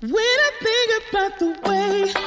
When I think about the way